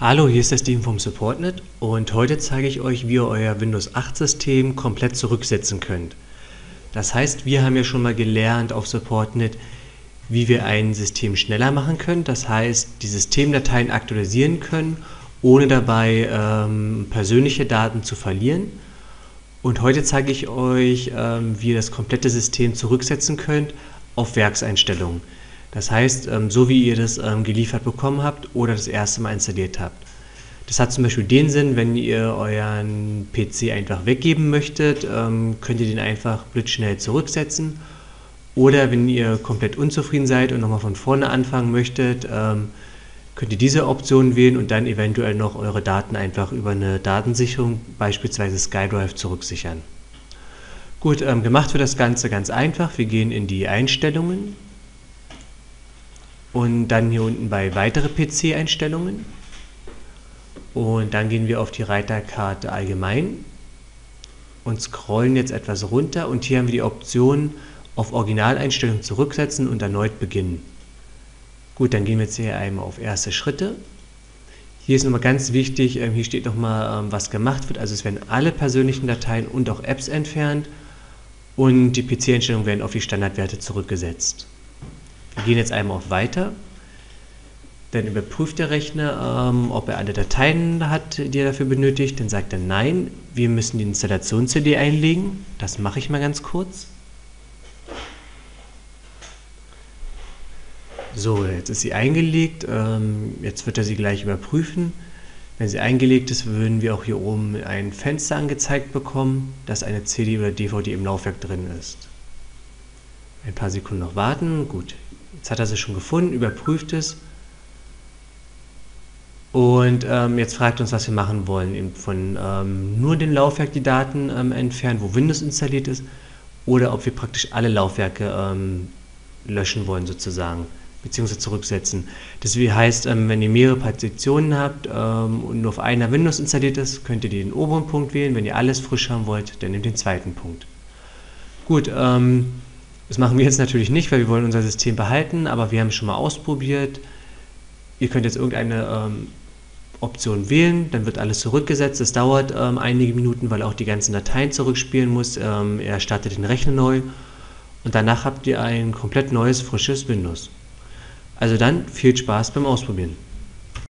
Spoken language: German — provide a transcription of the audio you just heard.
Hallo, hier ist der Steven vom SupportNet und heute zeige ich euch, wie ihr euer Windows 8 System komplett zurücksetzen könnt. Das heißt, wir haben ja schon mal gelernt auf SupportNet, wie wir ein System schneller machen können. Das heißt, die Systemdateien aktualisieren können, ohne dabei ähm, persönliche Daten zu verlieren. Und heute zeige ich euch, ähm, wie ihr das komplette System zurücksetzen könnt auf Werkseinstellungen. Das heißt, ähm, so wie ihr das ähm, geliefert bekommen habt oder das erste Mal installiert habt. Das hat zum Beispiel den Sinn, wenn ihr euren PC einfach weggeben möchtet, ähm, könnt ihr den einfach blitzschnell zurücksetzen. Oder wenn ihr komplett unzufrieden seid und nochmal von vorne anfangen möchtet, könnt ihr diese Option wählen und dann eventuell noch eure Daten einfach über eine Datensicherung, beispielsweise SkyDrive, zurücksichern. Gut, gemacht wird das Ganze ganz einfach. Wir gehen in die Einstellungen und dann hier unten bei weitere PC-Einstellungen. Und dann gehen wir auf die Reiterkarte allgemein und scrollen jetzt etwas runter und hier haben wir die Option auf Originaleinstellung zurücksetzen und erneut beginnen. Gut, dann gehen wir jetzt hier einmal auf erste Schritte. Hier ist nochmal ganz wichtig, ähm, hier steht nochmal, ähm, was gemacht wird. Also es werden alle persönlichen Dateien und auch Apps entfernt und die PC-Einstellungen werden auf die Standardwerte zurückgesetzt. Wir gehen jetzt einmal auf Weiter. Dann überprüft der Rechner, ähm, ob er alle Dateien hat, die er dafür benötigt. Dann sagt er Nein, wir müssen die Installations-CD einlegen. Das mache ich mal ganz kurz. So, jetzt ist sie eingelegt. Ähm, jetzt wird er sie gleich überprüfen. Wenn sie eingelegt ist, würden wir auch hier oben ein Fenster angezeigt bekommen, dass eine CD oder DVD im Laufwerk drin ist. Ein paar Sekunden noch warten. Gut, Jetzt hat er sie schon gefunden, überprüft es. Und ähm, jetzt fragt uns, was wir machen wollen. Eben von ähm, nur dem Laufwerk die Daten ähm, entfernen, wo Windows installiert ist, oder ob wir praktisch alle Laufwerke ähm, löschen wollen sozusagen, beziehungsweise zurücksetzen. Das heißt, ähm, wenn ihr mehrere Partitionen habt ähm, und nur auf einer Windows installiert ist, könnt ihr den oberen Punkt wählen. Wenn ihr alles frisch haben wollt, dann nehmt den zweiten Punkt. Gut, ähm, das machen wir jetzt natürlich nicht, weil wir wollen unser System behalten, aber wir haben es schon mal ausprobiert. Ihr könnt jetzt irgendeine ähm, Option wählen, dann wird alles zurückgesetzt. Das dauert ähm, einige Minuten, weil auch die ganzen Dateien zurückspielen muss. Ähm, er startet den Rechner neu und danach habt ihr ein komplett neues, frisches Windows. Also dann viel Spaß beim Ausprobieren.